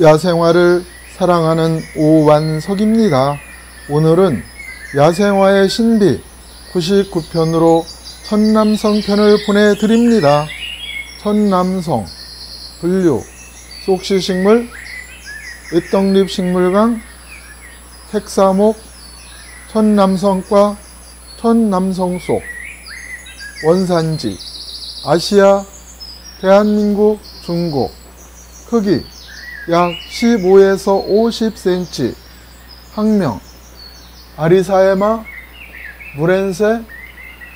야생화를 사랑하는 오완석입니다. 오늘은 야생화의 신비 99편으로 천남성 편을 보내드립니다. 천남성, 분류, 쏙시식물, 으떡잎식물강, 색사목, 천남성과 천남성속, 원산지, 아시아, 대한민국, 중국, 크기 약 15에서 50cm, 학명, 아리사에마, 무렌세,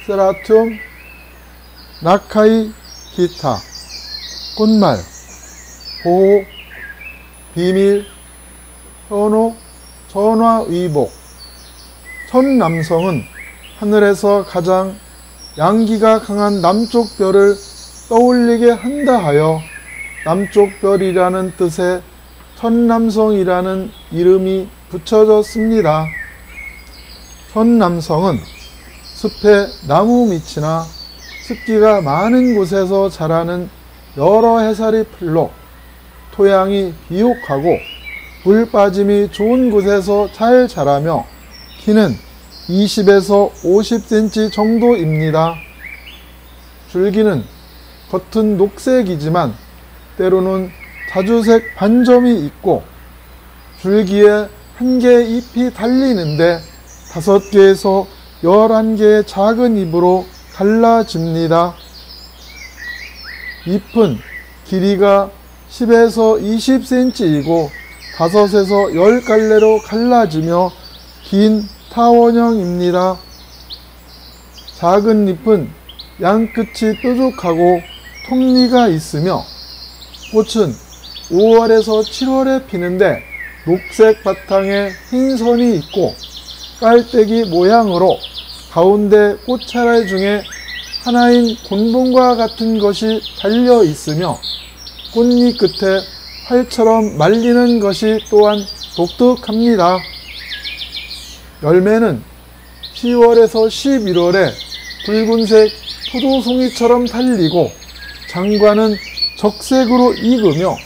세라툼, 나카이, 기타, 꽃말, 보호, 비밀, 현혹, 전화위복. 천남성은 하늘에서 가장 양기가 강한 남쪽 별을 떠올리게 한다 하여 남쪽 별이라는 뜻의 천남성이라는 이름이 붙여졌습니다. 천남성은 숲의 나무 밑이나 습기가 많은 곳에서 자라는 여러 해살이 풀로 토양이 비옥하고 물 빠짐이 좋은 곳에서 잘 자라며 키는 20에서 50cm 정도입니다. 줄기는 겉은 녹색이지만 때로는 자주색 반점이 있고 줄기에 한 개의 잎이 달리는데 다섯 개에서 열한 개의 작은 잎으로 갈라집니다. 잎은 길이가 10에서 20cm이고 5에서 10갈래로 갈라지며 긴 타원형입니다. 작은 잎은 양끝이 뾰족하고 톱니가 있으며 꽃은 5월에서 7월에 피는데 녹색 바탕에 흰 선이 있고 깔때기 모양으로 가운데 꽃차랄 중에 하나인 곤봉과 같은 것이 달려 있으며 꽃잎 끝에 활처럼 말리는 것이 또한 독특합니다. 열매는 10월에서 11월에 붉은색 포도송이처럼 달리고 장관은 적색으로 익으며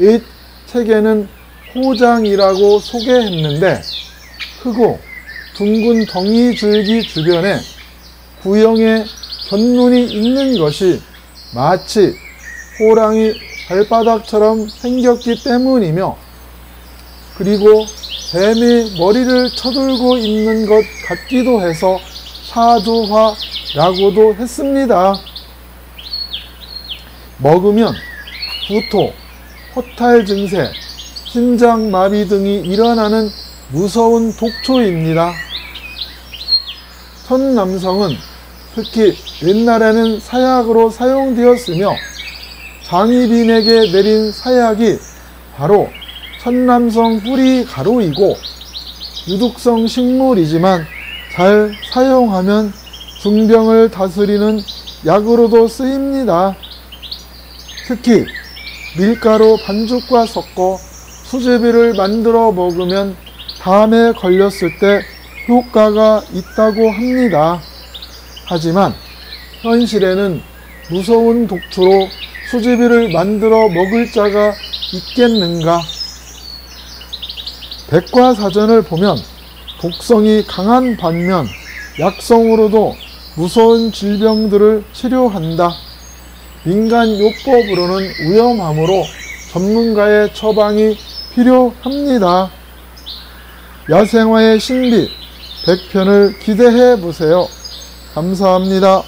이 책에는 호장이라고 소개했는데 크고 둥근 덩이 줄기 주변에 구형의 견눈이 있는 것이 마치 호랑이 발바닥처럼 생겼기 때문이며 그리고 뱀이 머리를 쳐들고 있는 것 같기도 해서 사두화라고도 했습니다. 먹으면 구토, 허탈 증세, 심장마비 등이 일어나는 무서운 독초입니다. 천남성은 특히 옛날에는 사약으로 사용되었으며 장희빈에게 내린 사약이 바로 천남성 뿌리 가루이고 유독성 식물이지만 잘 사용하면 중병을 다스리는 약으로도 쓰입니다. 특히 밀가루 반죽과 섞어 수제비를 만들어 먹으면 담에 걸렸을 때 효과가 있다고 합니다. 하지만 현실에는 무서운 독초로 수제비를 만들어 먹을 자가 있겠는가? 백과사전을 보면 독성이 강한 반면 약성으로도 무서운 질병들을 치료한다. 민간 요법으로는 위험하므로 전문가의 처방이 필요합니다. 야생화의 신비 100편을 기대해 보세요. 감사합니다.